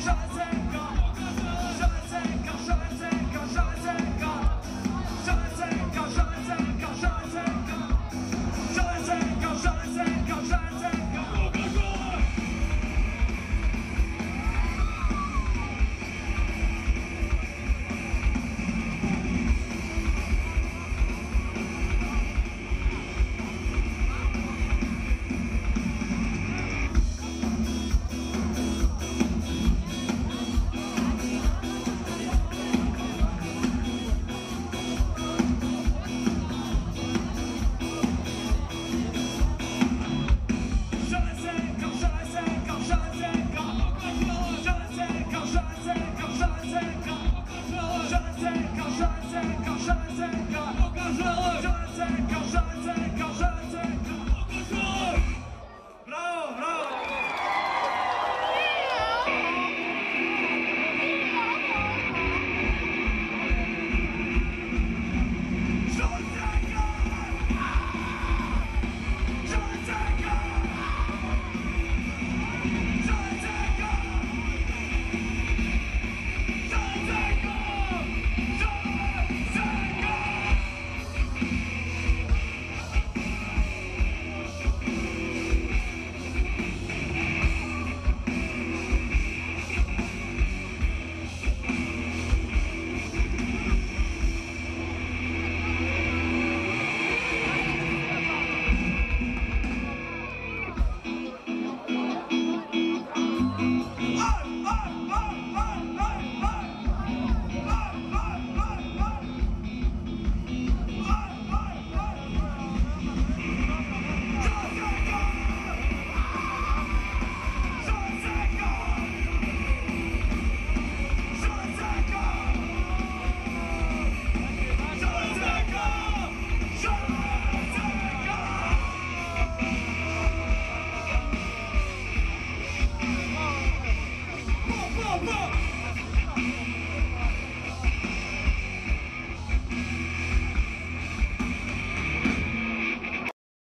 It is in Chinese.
上。